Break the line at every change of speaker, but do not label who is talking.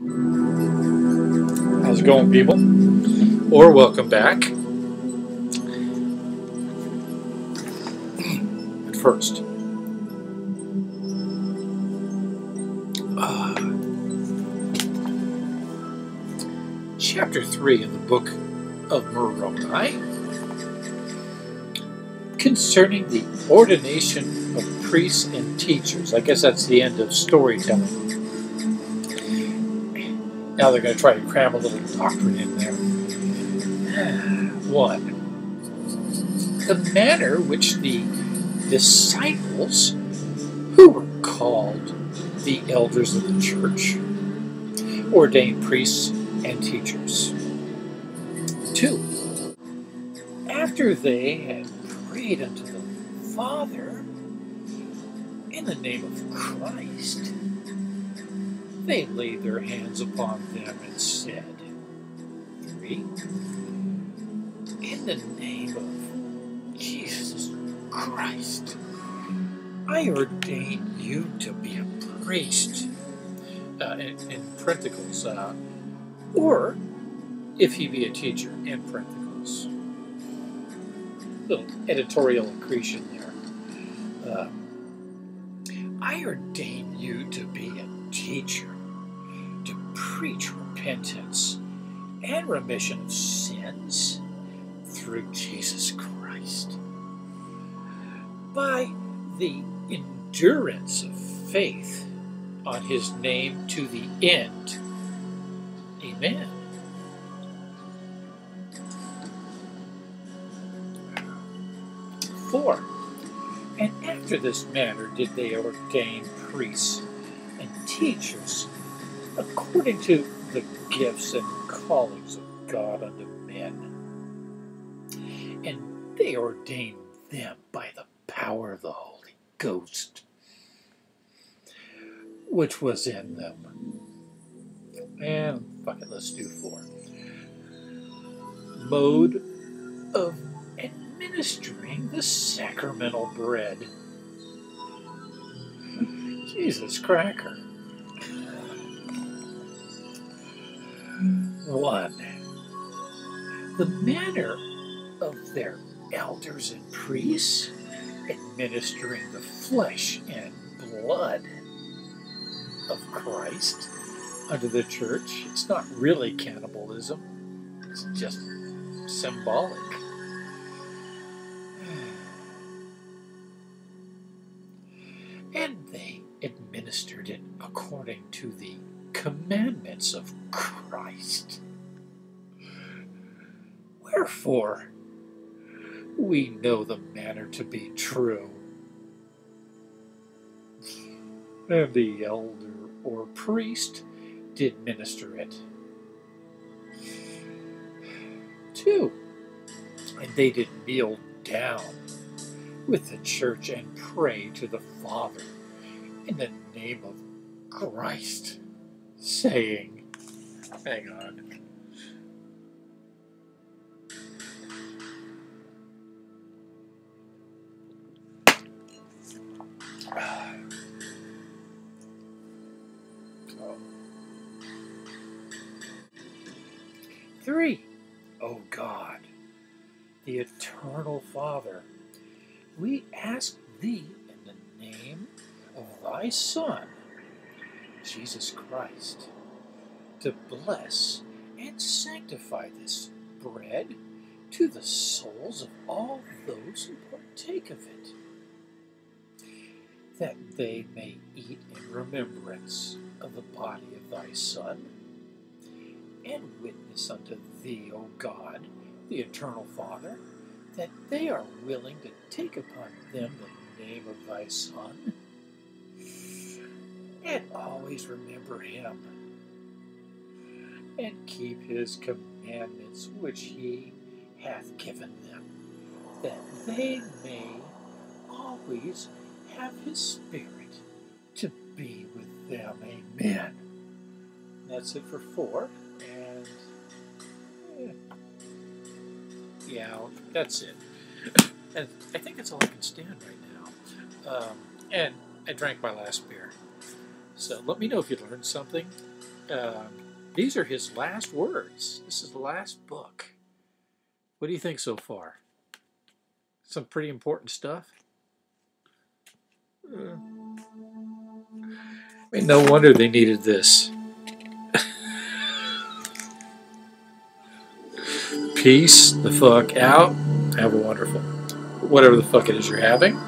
How's it going, people? Or welcome back. But first, uh, chapter 3 of the book of Moroni concerning the ordination of priests and teachers. I guess that's the end of storytelling. Now they're going to try to cram a little doctrine in there. One, the manner which the disciples, who were called the elders of the church, ordained priests and teachers. Two, after they had prayed unto the Father in the name of Christ, they laid their hands upon them and said, Three, in the name of Jesus Christ, I ordain you to be a priest. Uh, in, in parentheticals, uh, or if he be a teacher, in parentheticals. Little editorial accretion there. Uh, I ordain you to be a teacher, preach repentance and remission of sins through Jesus Christ. By the endurance of faith on his name to the end. Amen. Four. And after this manner did they ordain priests and teachers according to the gifts and callings of God unto men. And they ordained them by the power of the Holy Ghost, which was in them. And fuck it, let's do four. Mode of administering the sacramental bread. Jesus cracker. One. The manner of their elders and priests administering the flesh and blood of Christ unto the church. It's not really cannibalism, it's just symbolic. And they administered it according to the commandments of Christ. Wherefore, we know the manner to be true. And the elder or priest did minister it. Two, and they did kneel down with the church and pray to the Father in the name of Christ, saying, Hang on. Oh. Three, O God, the eternal Father, we ask thee in the name of thy Son, Jesus Christ, to bless and sanctify this bread to the souls of all those who partake of it, that they may eat in remembrance of the body of thy Son, and witness unto thee, O God, the eternal Father, that they are willing to take upon them the name of thy Son, always remember him, and keep his commandments which he hath given them, that they may always have his Spirit to be with them. Amen. That's it for four. And yeah, that's it. And I think that's all I can stand right now. Um, and I drank my last beer. So let me know if you learned something. uh, these are his last words. This is the last book. What do you think so far? Some pretty important stuff. Uh, I mean, no wonder they needed this. Peace the fuck out. Have a wonderful, whatever the fuck it is you're having.